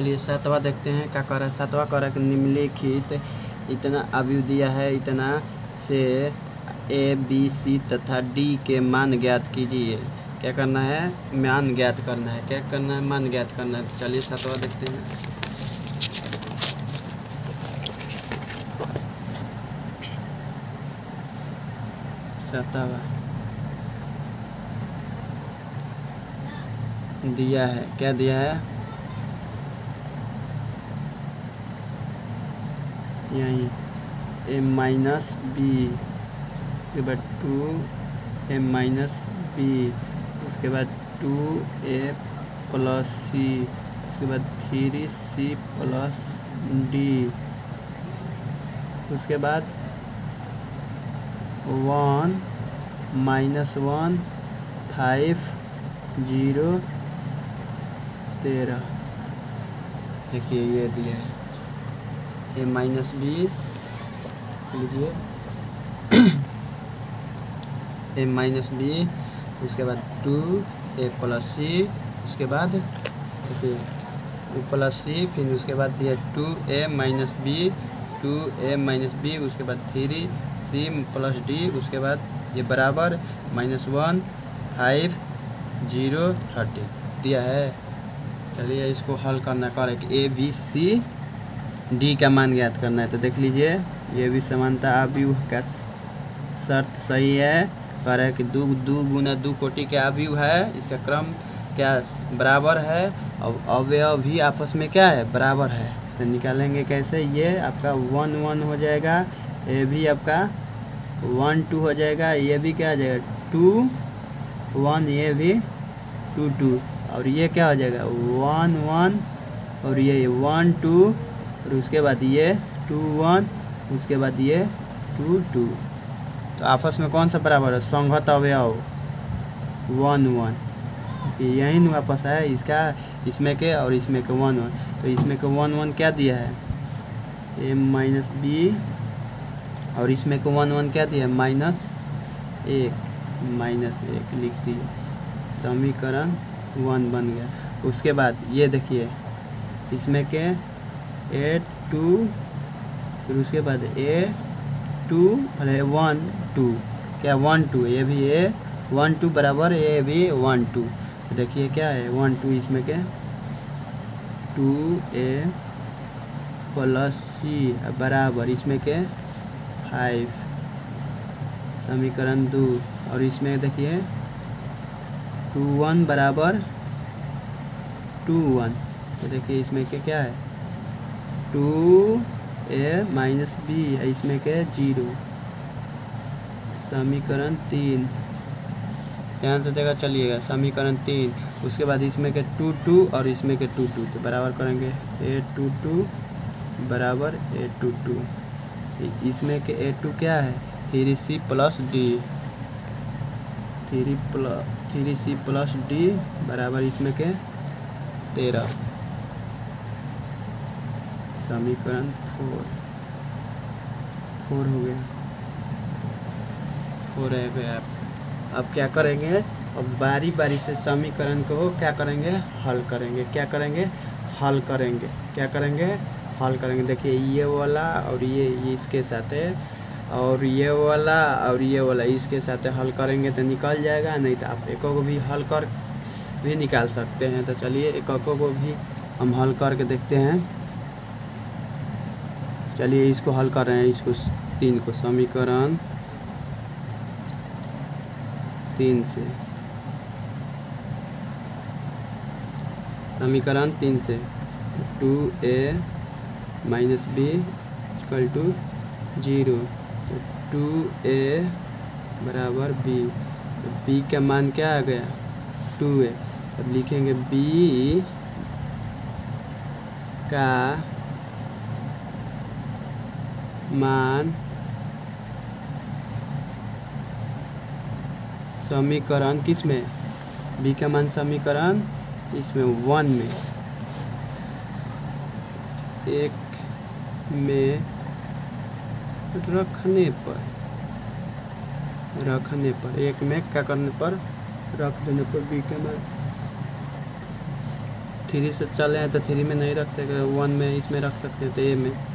चलिए सातवां देखते हैं, क्या कर? रहा है सातवां कर रहा है निम्नलिखित इतना अवयव दिया है, इतना से ए बी सी तथा डी के मान ज्ञात कीजिए। क्या करना है? मान ज्ञात करना है। क्या करना है? मान ज्ञात करना है। तो चलिए सातवां देखते हैं। सातवां दिया है। क्या दिया है? यहीं ए माइनस बी उसके बाद टू ए माइनस बी उसके बाद टू ए प्लस सी उसके बाद थ्री सी प्लस डी उसके बाद one minus one five zero तेरह। देखिए, ये दिया है। ए माइनस बी, लीजिए। ए माइनस बी उसके बाद टू, ए प्लस सी उसके बाद टू प्लस सी, फिर उसके बाद दिया two, a minus b, two, a minus b, उसके बाद थ्री, सी प्लस डी, उसके बाद ये बराबर minus one, five, zero, thirty. दिया है। चलिए इसको हल करना कर ए बी सी डी का मान ज्ञात करना है तो देख लीजिए, ये भी समानता अवयव का शर्त सही है। कह रहा है कि दो दो गुना दो कोटि के अवयव है, इसका क्रम क्या बराबर है? और अवयव भी आपस में क्या है? बराबर है। तो निकालेंगे कैसे? ये आपका वन वन हो जाएगा, ये भी आपका वन टू हो जाएगा, ये भी क्या हो जाएगा? टू वन, ये भी टू टू। और ये क्या हो जाएगा? वन वन, और ये वन टू। और उसके बाद ये टू वन उसके बाद ये टू टू तो आपस में कौन सा बराबर है? संगत अवयव वन वन यही वापस है इसका, इसमें के और इसमें के वन वन तो इसमें के वन वन क्या दिया है? ए माइनस बी और इसमें के वन वन क्या दिया है? माइनस एक माइनस एक लिख दिए समीकरण वन बन गया। उसके बाद ये देखिए, इसमें के ए टू फिर उसके बाद ए टू अरे वन टू क्या वन टू ये भी ए वन टू बराबर ए भी वन टू तो देखिए क्या है वन टू इसमें के टू ए प्लस सी बराबर, इसमें के फाइव समीकरण दो, और इसमें देखिए टू वन बराबर टू वन तो देखिए इसमें के क्या है? टू ए माइनस बी, इसमें के ज़ीरो। समीकरण तीन। ध्यान से देखा चलिएगा, समीकरण तीन। उसके बाद इसमें के टू टू और इसमें के टू टू। तो बराबर करेंगे ए टू टू बराबर ए टू टू। इसमें के ए टू क्या है? Three c plus d. Three plus three c plus d बराबर इसमें के तेरह। समीकरण फोर। फोर हो गया। हो रहे गए आप। अब क्या करेंगे? अब बारी बारी से समीकरण को क्या करेंगे? हल करेंगे। क्या करेंगे? हल करेंगे। क्या करेंगे? हल करेंगे। देखिए, ये वाला और ये ये इसके साथ है। और ये वाला और ये वाला, इसके साथ हल करेंगे तो निकल जाएगा, नहीं तो आप एक को भी हल कर भी निकाल सकते हैं। तो चलिए, एक को भी हम हल करके देखते हैं। चलिए इसको हल कर रहे हैं, इसको तीन को समीकरण। तीन से। समीकरण तीन से। Two a minus b equal two zero. तो टू ए बराबर बी। तो बी का मान क्या आ गया? Two a. अब लिखेंगे बी का मान समीकरण किसमें? बी का मान समीकरण इसमें वन में। एक में रखने पर रखने पर, एक में क्या करने पर? रख देने पर बी का मान। थ्री से चले हैं तो थ्री में नहीं रख सकते वन में इसमें रख सकते हैं तो ए में।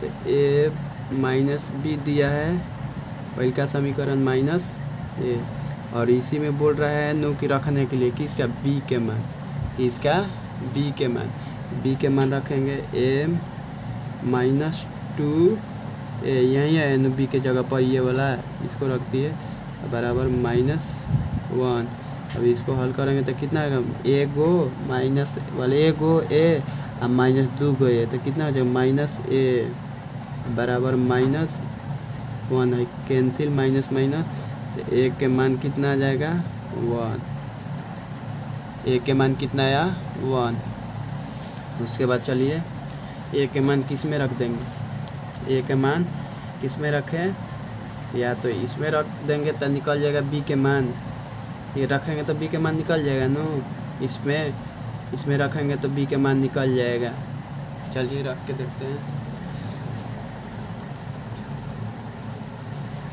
तो ए माइनस बी दिया है। पहले का समीकरण माइनस ए और इसी में बोल रहा है नो की रखने के लिए किसका बी के मान। किसका बी के मान। बी के मान रखेंगे एम माइनस टू ए यहीं है, नो बी के जगह पर ये वाला है, इसको रख दिए बराबर माइनस वन अब इसको हल करेंगे तो कितना आएगा? ए गो माइनस वाले ए गो ए और माइनस दो गो ए तो कितना हो जाएगा? माइनस ए बराबर माइनस वन है कैंसिल माइनस माइनस तो एक के मान कितना आ जाएगा? वन। एक के मान कितना आया? वन। उसके बाद चलिए ए के मान किसमें रख देंगे? ए के मान किसमें रखें? या तो इसमें रख देंगे तो निकल जाएगा बी के मान। ये रखेंगे तो बी के मान निकल जाएगा नो? इसमें इसमें रखेंगे तो बी के मान निकल जाएगा। चलिए, रख के देखते हैं।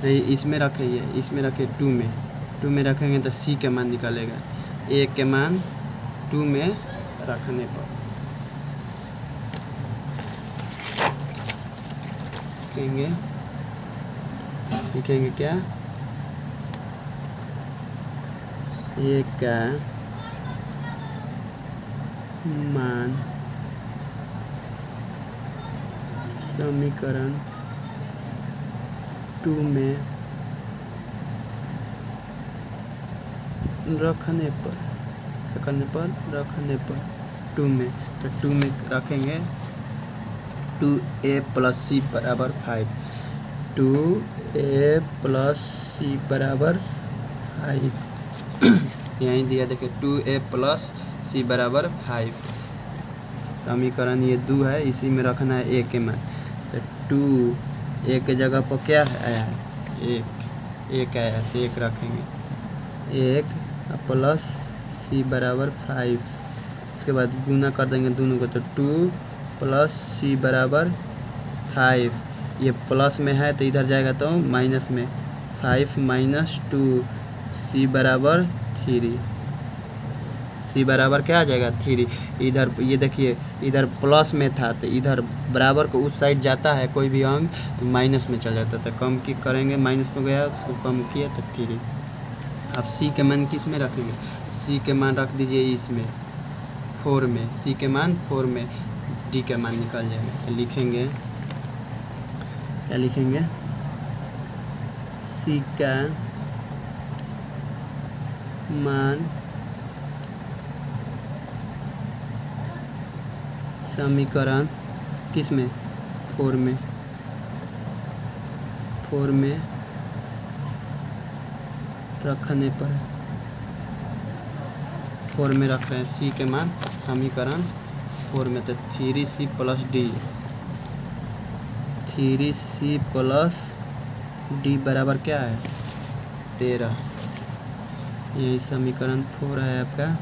नहीं इसमें रखिए इसमें रखे टू में। टू में रखेंगे तो सी के मान निकालेगा। एक के मान टू में रखने पर। लिखेंगे। लिखेंगे क्या? एक का मान समीकरण टू में रखने पर रखने पर रखने पर टू में तो टू में रखेंगे टू ए प्लस सी बराबर five two a plus c बराबर फाइव यहीं दिया देखिए टू ए प्लस सी बराबर फाइव समीकरण ये दो है, इसी में रखना है ए के मान। तो टू एक के जगह पर क्या आया है? एक एक आया है तो एक रखेंगे। एक प्लस सी बराबर फाइव इसके बाद गुना कर देंगे दोनों को तो टू प्लस सी बराबर फाइव ये प्लस में है तो इधर जाएगा तो माइनस में। फाइव माइनस टू सी बराबर थ्री सी बराबर क्या आ जाएगा? थ्री इधर, ये देखिए, इधर प्लस में था तो इधर बराबर को उस साइड जाता है कोई भी अंग तो माइनस में चल जाता है। तो कम की करेंगे माइनस में गया, उसको कम किया तो थ्री अब सी के मान किसमें रखेंगे? सी के मान रख दीजिए इसमें फोर में। सी के मान फोर में डी का मान निकल जाएगा। तो लिखेंगे, क्या लिखेंगे? सी का मान समीकरण किसमें? फोर में। फोर में रखने पर। फोर में रख रहे हैं सी के मान, समीकरण फोर में तो three c plus d three c plus d बराबर क्या है? तेरह। यही समीकरण फोर है आपका।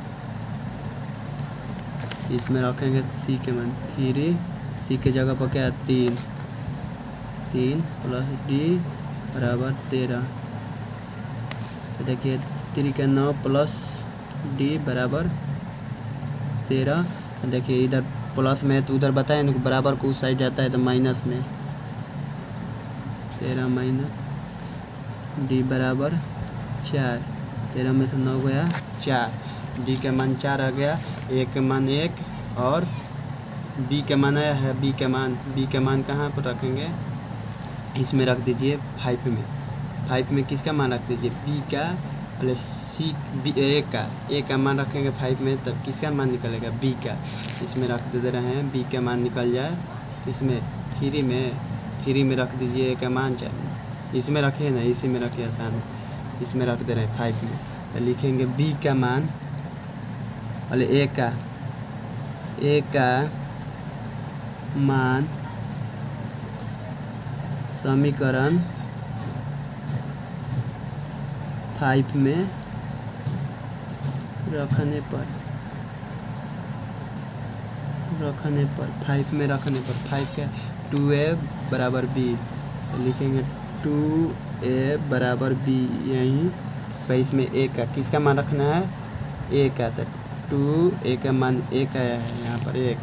इसमें रखेंगे सी के मान, थ्री, सी के जगह पर क्या है? तीन। तीन प्लस डी बराबर तेरह। तो देखिए थ्री के नौ प्लस डी बराबर तेरह। देखिए, इधर प्लस में तो उधर बताए ना बराबर को उस साइड जाता है तो माइनस में। तेरह माइनस डी बराबर चार। तेरह में से नौ गया चार। डी के मान चार आ गया, ए के मान एक और बी के मान आया है, बी के मान, बी के मान कहाँ पर रखेंगे? इसमें रख दीजिए फाइव में। फाइव में किसका मान रख दीजिए? बी का पहले सी, बी, ए का। ए का मान रखेंगे फाइव में, तब किसका मान निकलेगा? बी का। इसमें रख दे रहे हैं, बी का मान निकल जाए, इसमें, थ्री में थ्री में रख दीजिए, ए का मान चाहे इसमें रखिए ना, इसी में रखिए आसान। इसमें रख दे रहे हैं फाइव में। तो लिखेंगे बी का मान पहले ए का ए का मान। समीकरण। फाइव में रखने पर। रखने पर। फाइव में रखने पर। फाइव का टू ए बराबर बी लिखेंगे टू ए बराबर बी यहीं। तो इसमें ए का किसका मान रखना है? ए का तो टू ए का मान, एक आया है, यहाँ पर एक।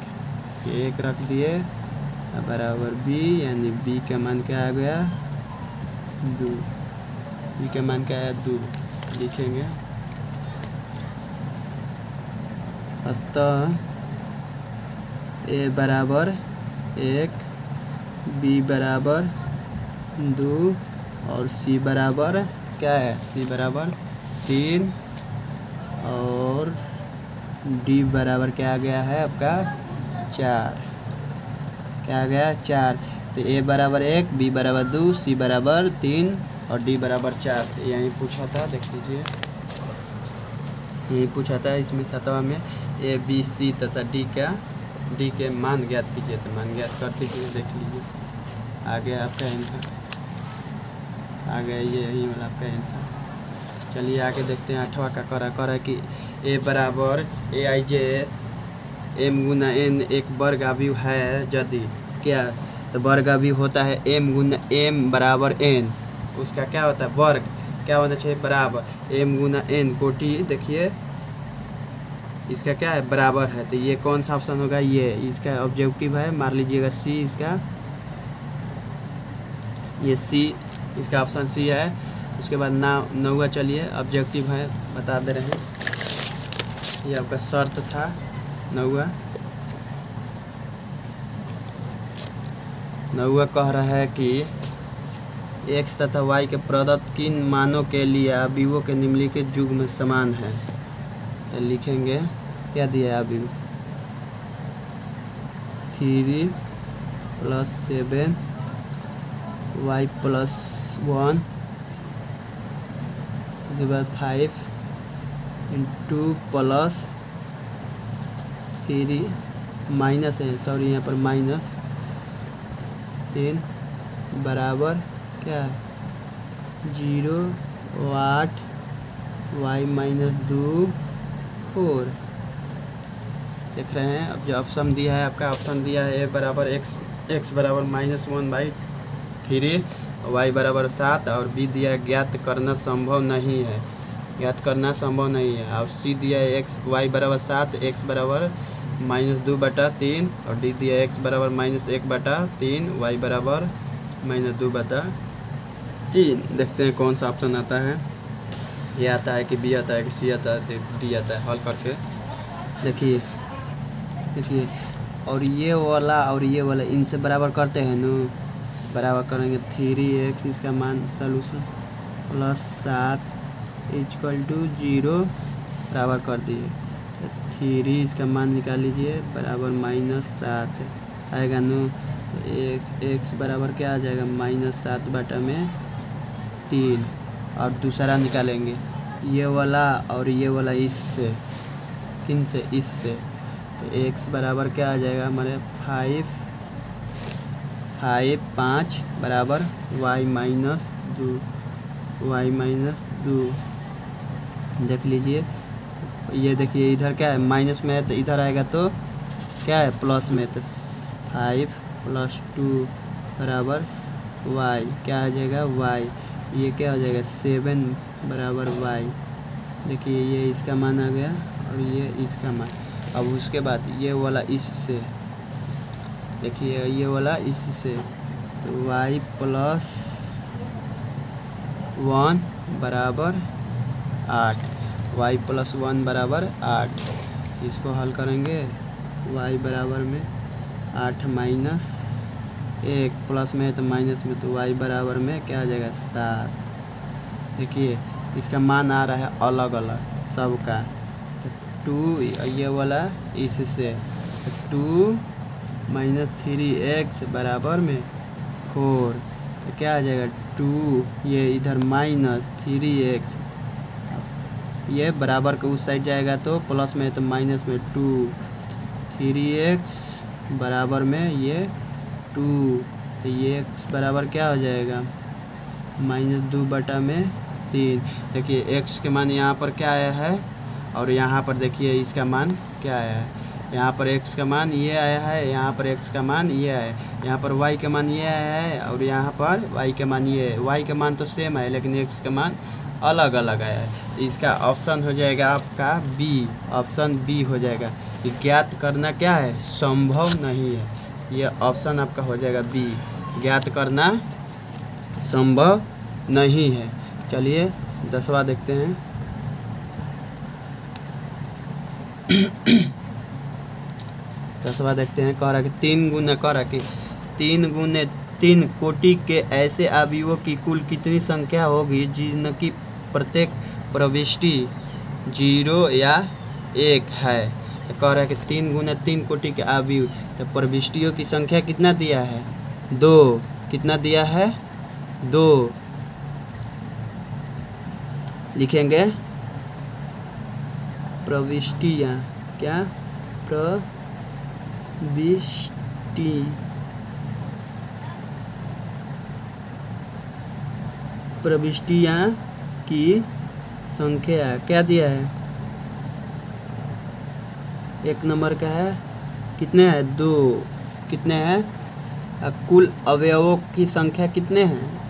एक रख दिए बराबर बी यानी बी का मान क्या आ गया? दो। बी का मान क्या आया? दो। लिखेंगे। अतः ए बराबर एक बी बराबर दो, और सी बराबर क्या है? सी बराबर तीन, और डी बराबर क्या आ गया है आपका? चार। क्या आ गया? चार। तो ए बराबर एक, बी बराबर दो, सी बराबर तीन और डी बराबर चार। यहीं पूछा था, देख लीजिए। यही पूछा था, इसमें सतवा में ए, बी, सी तथा डी का, डी के मान ज्ञात कीजिए तो मान ज्ञात करते हुए देख लीजिए। आ गया आपका आंसर। आ गया, ये यही वाला आपका आंसर। चलिए आगे देखते हैं आठवां का करा करा कि ए बराबर ए आई जे एम गुना एन एक वर्ग अभी है यदि क्या? तो वर्ग अभी होता है एम गुना एम बराबर एन उसका क्या होता है? वर्ग। क्या होना चाहिए? बराबर। एम गुना एन कोटि, देखिए। इसका क्या है? बराबर है। तो ये कौन सा ऑप्शन होगा? ये। इसका ऑब्जेक्टिव है। मार लीजिएगा सी इसका। ये सी इसका ऑप्शन सी है। उसके बाद ना नौवा चलिए। ऑब्जेक्टिव है। बता दे रहे हैं। ये आपका शर्त था, नौवा। नौवा कह रहा है कि एक्स तथा वाई के प्रदत्त किन मानों के लिए अभिवो के निम्नलिखित युग में समान है? तो लिखेंगे, क्या दिया है अभी three plus seven y plus one, उसके बाद five. Into plus three minus है सॉरी यहाँ पर माइनस तीन बराबर क्या है? ज़ीरो आठ वाई माइनस दो फोर देख रहे हैं, अब जो ऑप्शन दिया है, आपका ऑप्शन दिया है ए बराबर एक्स एक्स बराबर minus one by three y बराबर सात, और बी दिया ज्ञात करना संभव नहीं है। ज्ञात करना संभव नहीं है। और सी दिया है एक्स वाई बराबर सात एक्स बराबर माइनस दो बटा तीन और डी दिया एक्स बराबर माइनस एक बटा तीन वाई बराबर माइनस दो बटा तीन। देखते हैं कौन सा ऑप्शन आता है। ये आता है कि बी आता है कि सी आता है डी आता है। हल करके देखिए देखिए। और ये वाला, और ये वाला, इनसे बराबर करते हैं न। बराबर करेंगे थ्री एक्स इसका मान सोल्यूशन प्लस सात इजकल टू ज़ीरो बराबर कर दिए थ्री इसका मान निकाल लीजिए, बराबर माइनस सात आएगा नो। तो एक एक्स बराबर क्या आ जाएगा? माइनस सात बटा में तीन। और दूसरा निकालेंगे। ये वाला और ये वाला इससे किन से इससे। तो एक्स बराबर क्या आ जाएगा? हमारे फाइव फाइव पाँच बराबर वाई माइनस दो वाई माइनस दो। देख लीजिए। ये देखिए, इधर क्या है? माइनस में है तो इधर आएगा तो क्या है? प्लस में तो फाइव प्लस टू बराबर वाई। क्या आ जाएगा? वाई। ये क्या हो जाएगा? सेवन बराबर वाई। देखिए, ये इसका मान आ गया और ये इसका मान। अब उसके बाद ये वाला इससे। देखिए, ये वाला इससे। तो वाई प्लस वन बराबर आठ। वाई प्लस वन बराबर आठ। इसको हल करेंगे वाई बराबर में आठ माइनस एक प्लस में है तो माइनस में तो वाई बराबर में क्या आ जाएगा? सात। देखिए, इसका मान आ रहा है अलग अलग सबका। तो टू ये वाला इससे तो टू माइनस थ्री एक्स बराबर में फोर तो क्या आ जाएगा? टू ये इधर माइनस थ्री एक्स ये बराबर के उस साइड जाएगा तो प्लस में तो माइनस में टू, थ्री एक्स बराबर में ये टू तो ये एक्स बराबर क्या हो जाएगा? माइनस दो बटा में तीन। देखिए, एक्स के मान यहाँ पर क्या आया है? और यहाँ पर देखिए, इसका मान क्या आया है? यहाँ पर एक्स का मान ये आया है, यहाँ पर एक्स का मान ये आया है। यहाँ पर वाई का मान ये आया है और यहाँ पर वाई का मान ये है। वाई का मान तो सेम है, लेकिन एक्स का मान अलग अलग आया है। इसका ऑप्शन हो जाएगा आपका बी ऑप्शन बी हो जाएगा। ज्ञात करना क्या है? संभव नहीं है। ये ऑप्शन आपका हो जाएगा बी ज्ञात करना संभव नहीं है। चलिए, दसवा देखते हैं। दसवा देखते हैं। कह रहा कि तीन गुना, कह रहा कि तीन गुने तीन कोटि के ऐसे अवयवों की कुल कितनी संख्या होगी जिनकी प्रत्येक प्रविष्टि ज़ीरो या एक है। तो कह रहा है कि तीन गुना तीन कोटि के अवयव तो प्रविष्टियों की संख्या कितना दिया है? दो। कितना दिया है? दो। लिखेंगे? प्रविष्टियाँ। क्या? प्रविष्टि। प्रविष्टियाँ की संख्या क्या दिया है? एक नंबर का है। कितने हैं? दो। कितने हैं? कुल अवयवों की संख्या कितने हैं?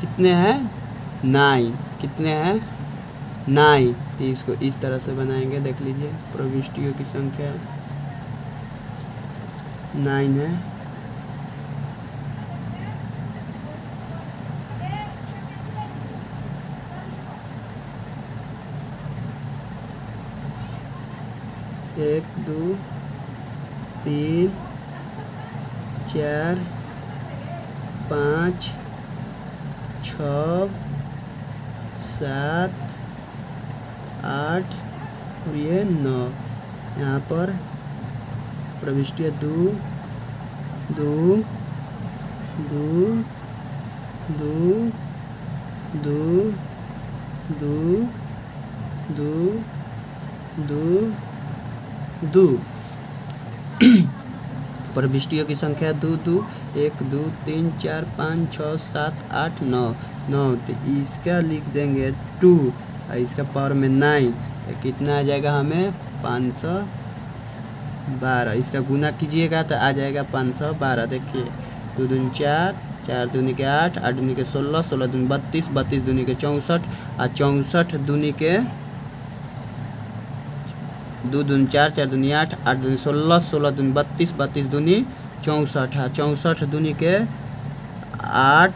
कितने हैं? नाइन। कितने हैं? नाइन। तो इसको इस तरह से बनाएँगे। देख लीजिए। प्रविष्टियों की संख्या। नाइन है। एक, दो, तीन, चार, पाँच, छ, सात, आठ और ये नौ। यहाँ पर प्रविष्टियाँ दो दो दो दो दो दो दो दो दो। प्रविष्टियों की संख्या दो दो, एक, दो, तीन, चार, पाँच, छः, सात, आठ, नौ। नौ तो इसका लिख देंगे टू, और इसका पावर में नाइन। तो कितना आ जाएगा हमें? पाँच सौ बारह। इसका गुना कीजिएगा तो आ जाएगा पाँच सौ बारह। देखिए, दो दूनी चार चार दूनी के आठ आठ दूनी के सोलह सोलह दूनी बत्तीस बत्तीस दूनी के चौंसठ, और चौंसठ दूनी के दो दून चार चार दूनी आठ आठ दूनी सोलह सोलह दूनी बत्तीस बत्तीस दूनी चौंसठ, है, चौंसठ दूनी के आठ,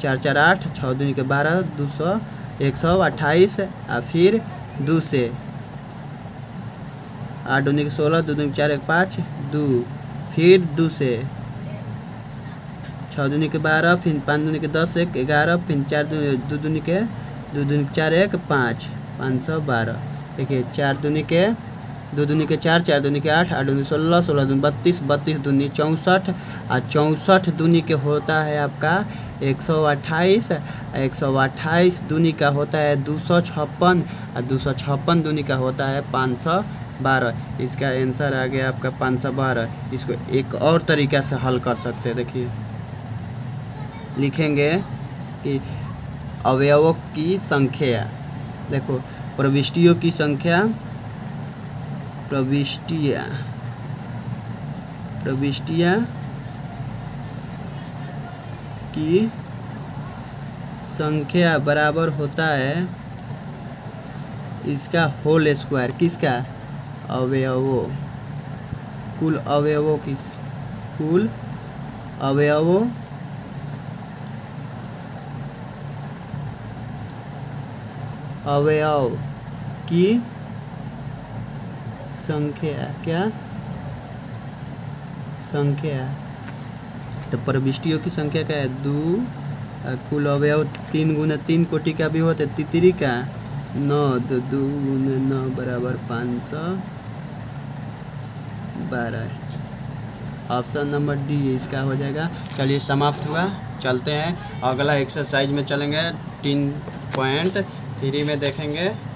चार चार, आठ, छः दूनी के बारह, दो सौ, एक सौ, अट्ठाईस और फिर दो से। आठ दूनी के सोलह, दो दूनी चार, एक, पाँच, दो, फिर दो से। छः दूनी के बारह, फिर पाँच दूनी के दस, एक, ग्यारह, फिर चार दूनी दो दूनी के, दो दूनी चार, एक, पाँच पाँच सौ बारह। देखिए, चार दूनी के दो दूनी के चार चार दूनी के आठ आठ दूनी सोलह सोलह दूनी बत्तीस बत्तीस दूनी चौंसठ और चौंसठ दूनी के होता है आपका एक सौ अट्ठाईस, एक सौ अट्ठाईस दूनी का होता है दो सौ छप्पन और दो सौ छप्पन दूनी का होता है पाँच सौ बारह। इसका आंसर आ गया आपका पाँच सौ बारह। इसको एक और तरीका से हल कर सकते हैं, देखिए। लिखेंगे कि अवयवों की संख्या। देखो, प्रविष्टियों की संख्या प्रविष्टियाँ। प्रविष्टियाँ की संख्या बराबर होता है इसका होल स्क्वायर किसका? अवयवों। कुल अवयवों की कुल अवयवों। अवयव की संख्या, क्या? संख्या। तो प्रविष्टियों की संख्या क्या है? दो कुल अवयव तीन गुना तीन कोटि का भी होता है तितरी का? नौ दो दो गुना नौ बराबर पाँच सौ बारह। ऑप्शन नंबर डी इसका हो जाएगा। चलिए समाप्त हुआ। चलते हैं। अगला एक्सरसाइज में चलेंगे। तीन पॉइंट थ्री में देखेंगे।